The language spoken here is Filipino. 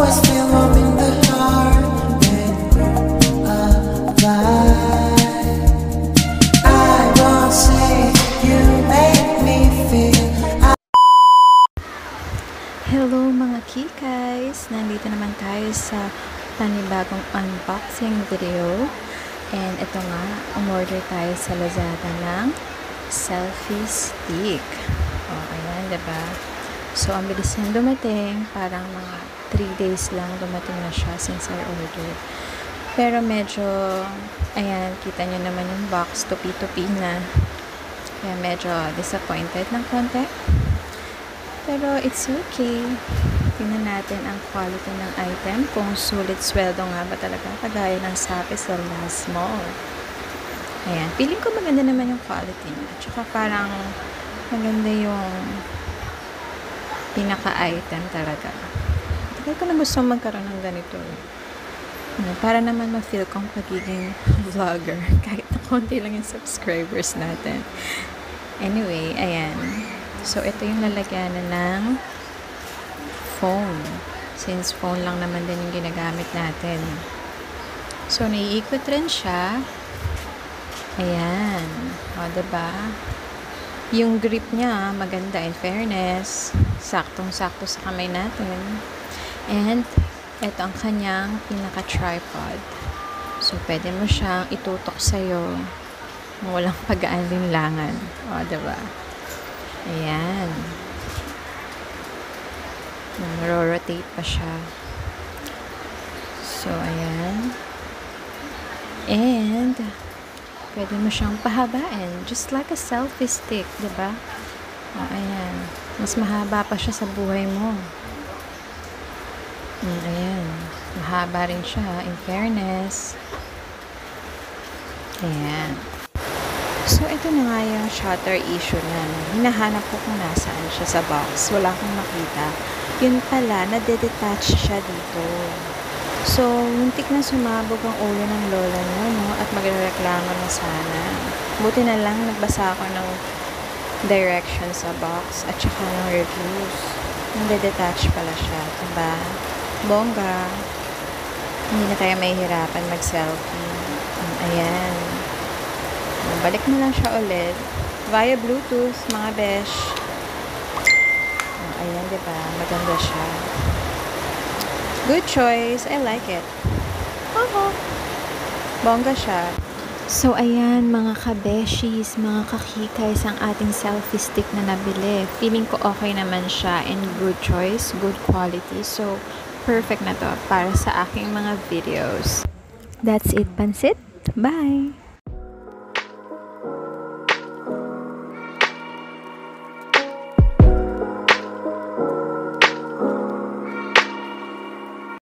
Hello mga kikays! Nandito naman tayo sa panibagong unboxing video. And ito nga, umorder tayo sa Lazada ng selfie stick. O, ayan, diba? So, ang bilis na dumating. Parang mga 3 days lang dumating na siya since I ordered. Pero medyo, ayan, kita nyo naman yung box, tupi-tupi na. Kaya medyo disappointed ng konti. Pero it's okay. Tingnan natin ang quality ng item. Kung sulit sweldo nga ba talaga. Kagaya ng sapi sa last mall. Ayan. Feeling ko maganda naman yung quality niya. Tsaka parang maganda yung pinaka-item talaga. Tagal ko na gusto magkaroon ng ganito. eh. Ano, para naman ma-feel kong pagiging vlogger. Kahit na konti lang yung subscribers natin. Anyway, ayan. So, ito yung lalagyanan ng phone. Since phone lang naman din yung ginagamit natin. So, naiikot rin siya. Ayan. O, diba? Yung grip niya, maganda in fairness. Saktong-sakto sa kamay natin. And, ito ang kanyang pinaka-tripod. So, pwede mo siyang itutok sa'yo nang walang pag-aalinlangan. O, diba? Ayan. Naro-rotate pa siya. So, ayan. And, pwede mo siyang pahabain. Just like a selfie stick, ba? O, ayan. Mas mahaba pa siya sa buhay mo. Mm, ayan. Mahaba rin siya, in fairness. Ayan. So, ito na nga yung shutter issue na hinahanap ko kung nasaan siya sa box. Wala akong makita. Yun pala, nade-detach siya dito. So, muntik na sumabog ang ulo ng lola niya, no? At magreklamo na sana. Buti na lang, nagbasa ako ng direction sa box at saka ng reviews. Nade-detach pala siya, diba? Bongga. Hindi na tayo mahihirapan mag-selfie. Ayan. Balik mo lang siya ulit. Via Bluetooth, mga besh. Oh, ayan, di ba? Maganda siya. Good choice. I like it. Oho. Bongga siya. So, ayan, mga kabeshis, mga kakikays, ang ating selfie stick na nabili. Feeling ko okay naman siya and good choice, good quality. So, perfect na to para sa aking mga videos. That's it, Pansit. Bye!